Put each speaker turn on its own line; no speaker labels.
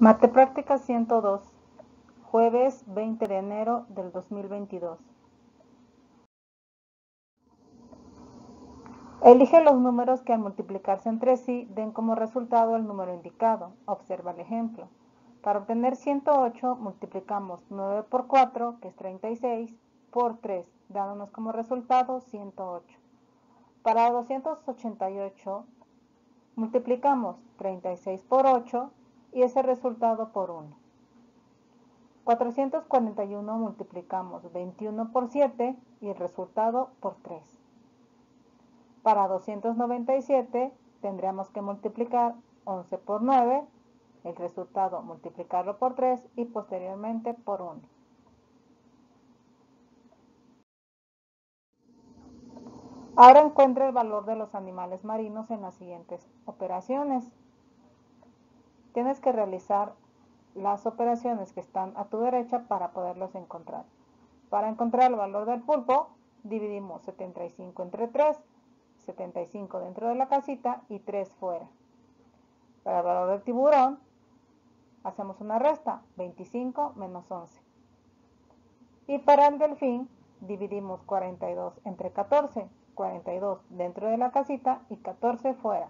Mate Práctica 102, jueves 20 de enero del 2022. Elige los números que al multiplicarse entre sí den como resultado el número indicado. Observa el ejemplo. Para obtener 108 multiplicamos 9 por 4, que es 36, por 3, dándonos como resultado 108. Para 288 multiplicamos 36 por 8, y ese resultado por 1. 441 multiplicamos 21 por 7 y el resultado por 3. Para 297 tendríamos que multiplicar 11 por 9, el resultado multiplicarlo por 3 y posteriormente por 1. Ahora encuentra el valor de los animales marinos en las siguientes operaciones tienes que realizar las operaciones que están a tu derecha para poderlos encontrar. Para encontrar el valor del pulpo, dividimos 75 entre 3, 75 dentro de la casita y 3 fuera. Para el valor del tiburón, hacemos una resta, 25 menos 11. Y para el delfín, dividimos 42 entre 14, 42 dentro de la casita y 14 fuera.